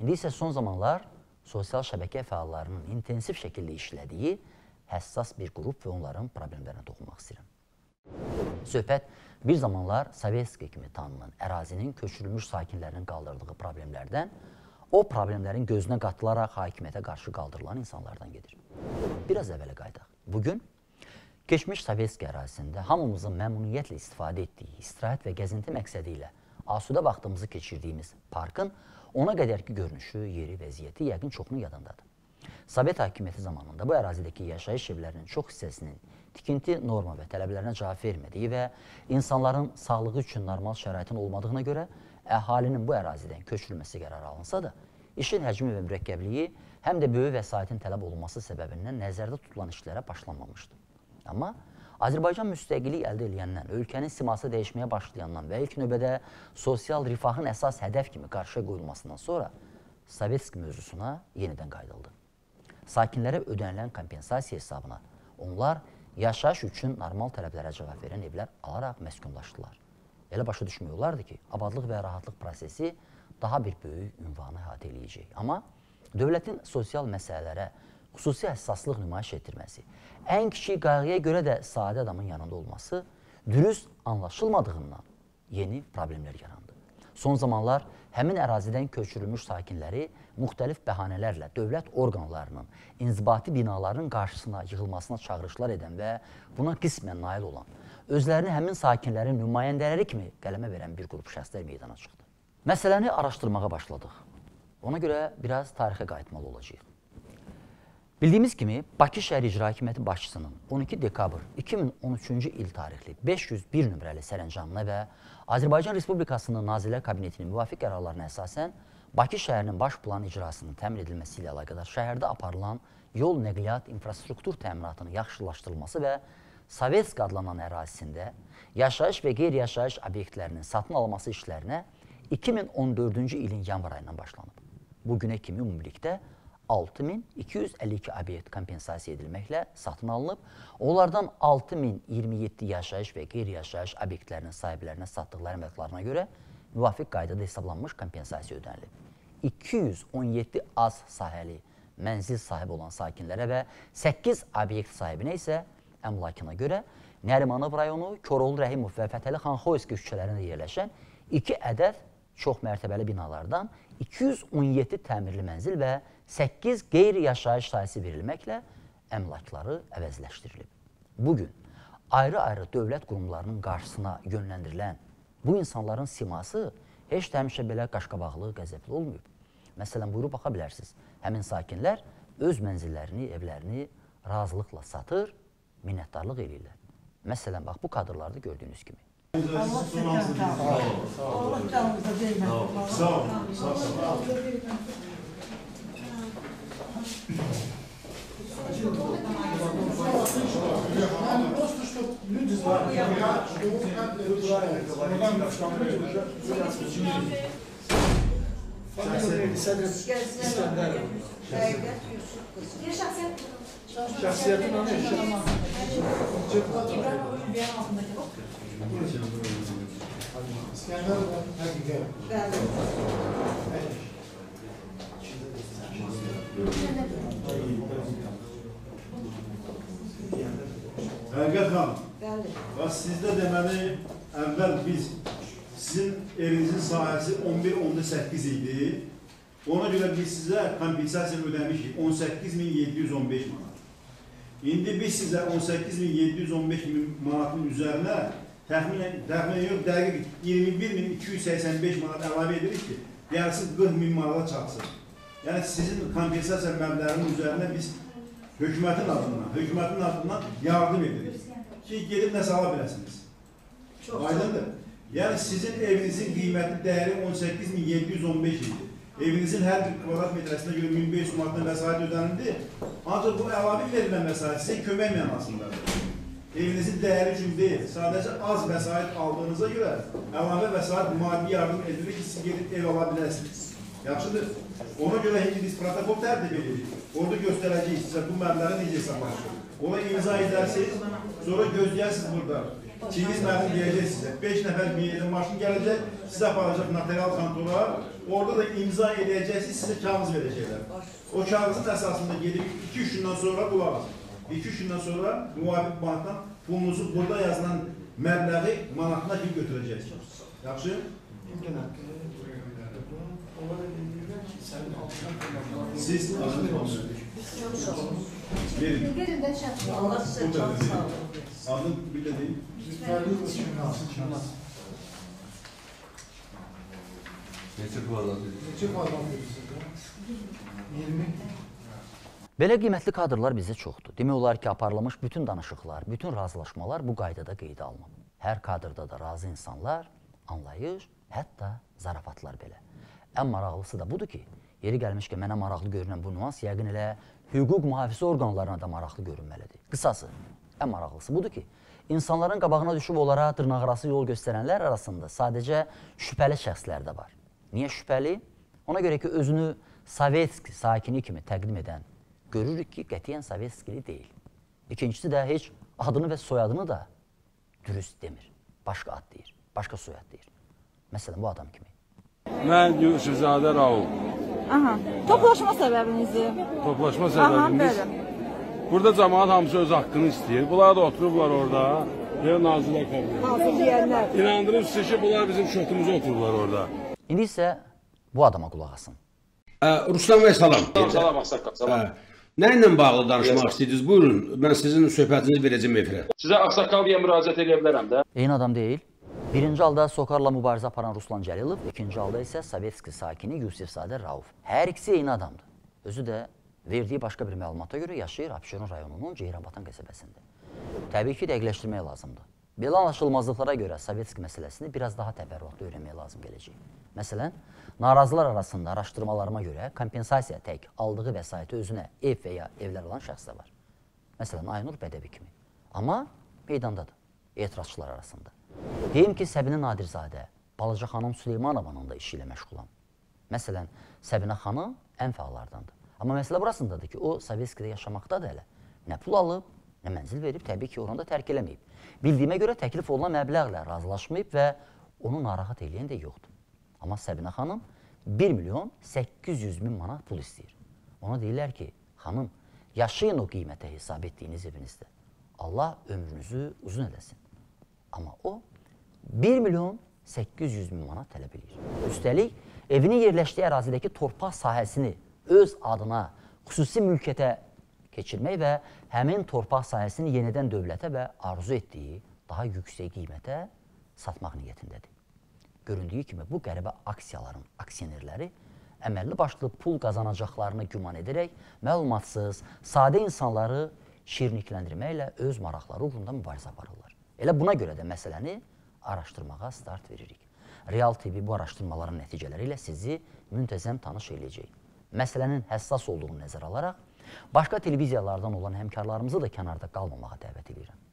İndi isə son zamanlar sosial şəbəkə fəallarının intensiv şəkildə işlədiyi həssas bir qrup və onların problemlərinə toxunmaq istəyirəm. Söhbət bir zamanlar Sovetski kimi tanınan ərazinin köçürülmüş sakinlərinin qaldırdığı problemlərdən, o problemlərin gözünə qatılaraq hakimiyyətə qarşı qaldırılan insanlardan gedir. Biraz əvvələ qayıdaq. Bugün keçmiş Sovetski ərazisində hamımızın məmnuniyyətlə istifadə etdiyi istirahət və gəzinti məqsədi ilə asudə vaxtımızı keçirdiyimiz parkın ona qədərki görünüşü, yeri, vəziyyəti yəqin çoxunun yadındadır. Sovet hakimiyyəti zamanında bu ərazidəki yaşayış evlərinin çox hissəsinin tikinti norma və tələblərinə cavab vermədiyi və insanların sağlığı üçün normal şəraitin olmadığına görə əhalinin bu ərazidən köçürülməsi qərarı alınsa da, işin həcmi və mürəkkəbliyi həm də böyük vəsaitin tələb olunması səbəbindən nəzərdə tutulan işlərə başlanmamışdı. Amma Azərbaycan müstəqillik əldə edəndən, ölkənin siması dəyişməyə başlayandan və ilk növbədə sosial rifahın əsas hədəf kimi qarşıya qoyulmasından sonra Sovetski mövzusuna yenidən qayıdıldı. Sakinlərə ödənilən kompensasiya hesabına onlar yaşayış üçün normal tələblərə cavab verən evlər alaraq məskunlaşdılar. Elə başa düşmək olardı ki, abadlıq və rahatlıq prosesi daha bir böyük ünvanı əhatə eləyəcək. Amma dövlətin sosial məsələlərə xüsusi həssaslıq nümayiş etdirməsi, ən kiçik qayğıya görə də sadə adamın yanında olması dürüst anlaşılmadığından yeni problemlər yarandı. Son zamanlar həmin ərazidən köçürülmüş sakinləri müxtəlif bəhanələrlə dövlət orqanlarının inzibati binaların qarşısına yığılmasına çağırışlar edən və buna qismən nail olan, özlərini həmin sakinlərin nümayəndələri kimi qələmə verən bir qrup şəxslər meydana çıxdı. Məsələni araşdırmağa başladıq. Ona görə biraz tarixə qayıtmalı olacağıq. Bildiyimiz kimi, Bakı şəhər İcra Hakimiyyəti başçısının 12 dekabr 2013-cü il tarixli 501 nömrəli sərəncamına və Azərbaycan Respublikasının Nazirlər Kabinetinin müvafiq qərarlarına əsasən Bakı şəhərinin baş planı icrasının təmin edilməsi ilə əlaqədar şəhərdə aparılan yol nəqliyyat infrastruktur təminatının yaxşılaşdırılması və Sovetsk adlanan ərazisində yaşayış və qeyri-yaşayış obyektlərinin satın alınması işlərinə 2014-cü ilin yanvar ayından başlanıb. Bu günə kimi ümumilikdə 6252 obyekt kompensasiya edilməklə satın alınıb. Onlardan 6027 yaşayış və qeyri-yaşayış obyektlərinin sahiblərinə satdıqları əmlaklarına görə müvafiq qaydada hesablanmış kompensasiya ödənilib. 217 az sahəli mənzil sahibi olan sakinlərə və 8 obyekt sahibinə isə əmlakına görə Nərimanov rayonu, Koroğlu Rəhimov və Fətəli Xanxoyski küçələrində yerləşən 2 ədəd çox mərtəbəli binalardan 217 təmirli mənzil və 8 qeyri-yaşayış sahəsi verilməklə əmlakları əvəzləşdirilib. Bugün ayrı-ayrı dövlət qurumlarının qarşısına yönləndirilən bu insanların siması heç də həmişə belə qaşqabaqlı, qəzəbli olmayıb. Məsələn, buyurub baxa bilərsiniz. Həmin sakinlər öz mənzillərini, evlərini razılıqla satır, minnətdarlıq eləyirlər. Məsələn, bax bu kadrlarda gördüyünüz kimi. Allah sağ olun. Allah canınıza verməsin. Sağ olun. Sağ olun. Просто, чтобы люди знали, что вы как Фамилия Сәдет İskender. Şahsiyetin adı İskender Hakikat. Həqiqət xanım, Bəli. bax sizdə deməli əvvəl biz sizin evinizin sahəsi 11.8 idi. Ona görə biz sizə kompensasiya ödəmişik 18715 manat. İndi biz sizə 18715 manatın üzərinə təxminən təxminən yox dəqiq 21285 manat əlavə edirik ki, gəlsin 40 min manata çatsın. Yəni sizin kompensasiya məbləğinin üzərinə biz hökumətin adından, hökumətin adından yardım edirik ki, gedib nəsə ala biləsiniz. Aydındır. Yəni sizin evinizin qiyməti dəyəri 18715 idi. Evinizin hər bir kvadrat metrəsinə görə 1500 manatdan vəsait ödənildi. Ancaq bu əlavə verilən vəsait sizə kömək mənasındadır. Evinizin dəyəri üçün deyil, sadəcə az vəsait aldığınıza görə əlavə vəsait maddi yardım edilir ki, siz gedib ev ala biləsiniz. Yaxşıdır. Ona görə indi biz protokol tərtib edirik. Orada göstərəcəyik sizə bu məbləği necə hesablaşır. Ona imza edərsiniz, sonra gözləyərsiniz burada. Çingiz müəllim deyəcək sizə, 5 nəfər yerdən maşın gələcək, sizə aparacaq notarial kontora, Orada da imza edeceksiniz, size kağıt verecekler. O kağıdın esasında gelip 2-3 gündən sonra qulaq asın. 2-3 gündən sonra müvafiq bankdan pulunuzu burada yazılan məbləği manatına kimi götürəcəksiniz. Yaxşı? Siz verin. Gelin şart. Allah sizə can sağlığı versin. Adın bir de deyin. Neçə kvadrat? Neçə kvadrat verirsiz? 20. Belə qiymətli kadrlar bizdə çoxdur. Demək olar ki, aparılmış bütün danışıqlar, bütün razılaşmalar bu qaydada qeydə alınıb. Hər kadrda da razı insanlar, anlayış, hətta zarafatlar belə. Ən maraqlısı da budur ki, yeri gəlmişkən mənə maraqlı görünən bu nüans yəqin elə hüquq mühafizə orqanlarına da maraqlı görünməlidir. Qısası, ən maraqlısı budur ki, insanların qabağına düşüb onlara dırnaqarası yol göstərənlər arasında sadəcə şübhəli şəxslər də var. Niyə şübhəli? Ona görə ki, özünü Sovetski sakini kimi təqdim edən görürük ki, qətiyyən Sovetskili deyil. İkincisi də heç adını və soyadını da dürüst demir. Başqa ad deyir, başqa soyad deyir. Məsələn, bu adam kimi. Mən Yusufzadə Raul. Aha. Toplaşma səbəbinizi. Toplaşma Aha, səbəbimiz. bəli. Burada cəmaət hamısı öz haqqını istəyir. Bunlar da oturublar orada. Deyə Nazirlər Kabineti. Hazır deyənlər. İnandırım sizə ki, bunlar bizim şotumuza oturublar orada. İndi isə bu adama qulaq asın. Ə, Ruslan bəy salam. Salam salam. Ə, Nə ilə bağlı danışmaq istəyirsiniz? Buyurun, mən sizin söhbətinizi verəcəm efirə. Sizə Ağsaqqal deyə müraciət edə bilərəm də. Eyni adam deyil. Birinci halda Sokarla mübarizə aparan Ruslan Cəlilov, ikinci halda isə Sovetski sakini Yusifzadə Rauf. Hər ikisi eyni adamdır. Özü də verdiyi başqa bir məlumata görə yaşayır Abşeron rayonunun Ceyranbatan qəsəbəsində. Təbii ki, dəqiqləşdirmək lazımdır. Belə anlaşılmazlıqlara görə Sovetski məsələsini biraz daha təfərrüatlı öyrənmək lazım gələcək. Məsələn, narazılar arasında araşdırmalarıma görə kompensasiya tək aldığı vəsaiti özünə ev və ya evlər alan şəxs də var. Məsələn, Aynur Bədəvi kimi. Amma meydandadır, etirazçılar arasında. Deyim ki, Səbinə Nadirzadə, Balaca xanım Süleymanovanın da işi ilə məşğulam. Məsələn, Səbinə xanım ən fəallardandır. Amma məsələ burasındadır ki, o Sovetskidə yaşamaqdadır hələ. Nə pul alıb, nə mənzil verib, təbii ki, oranı da tərk eləməyib. Bildiyimə görə təklif olunan məbləğlə razılaşmayıb və onu narahat eləyən də yoxdur. Amma Səbinə xanım 1 milyon 800 min manat pul istəyir. Ona deyirlər ki, xanım, yaşayın o qiymətə hesab etdiyiniz evinizdə. Allah ömrünüzü uzun eləsin. Amma o 1 milyon 800 min manat tələb edir. Üstəlik, evinin yerləşdiyi ərazidəki torpaq sahəsini öz adına xüsusi mülkiyyətə keçirmək və həmin torpaq sahəsini yenidən dövlətə və arzu etdiyi daha yüksək qiymətə satmaq niyyətindədir. Göründüyü kimi bu qəribə aksiyaların aksionerləri əməlli başlı pul qazanacaqlarını güman edərək məlumatsız, sadə insanları şirnikləndirməklə öz maraqları uğrunda mübarizə aparırlar. Elə buna görə də məsələni araşdırmağa start veririk. Real TV bu araşdırmaların nəticələri ilə sizi müntəzəm tanış eləyəcək. Məsələnin həssas olduğunu nəzərə alaraq, başqa televiziyalardan olan həmkarlarımızı da kənarda qalmamağa dəvət edirəm.